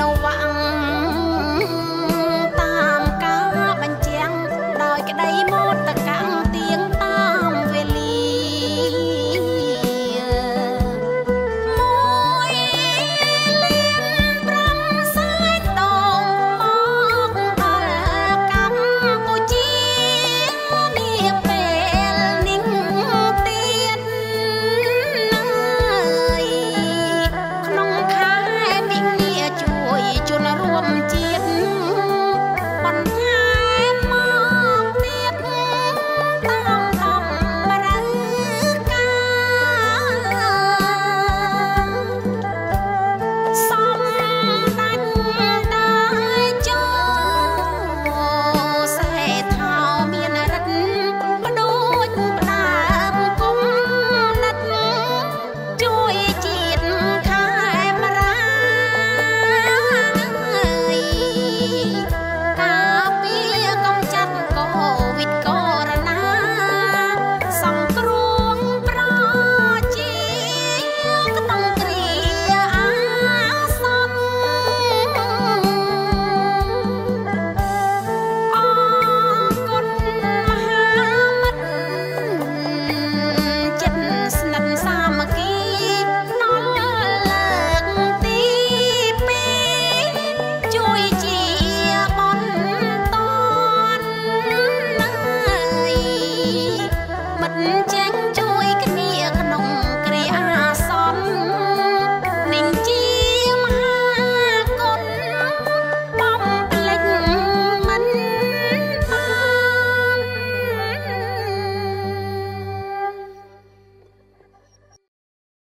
នៅវ៉ាំងតាមការបញ្ជាំងដោយក្តីមោតកម្មទៀង